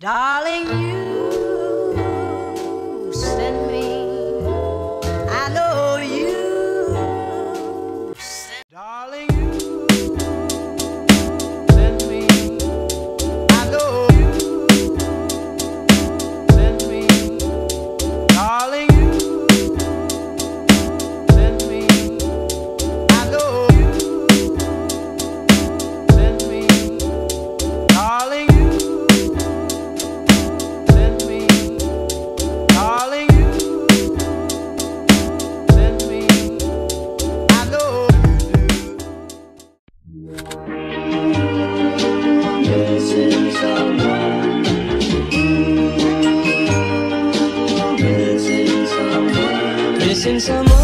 Darling, you send me. Someone. Missing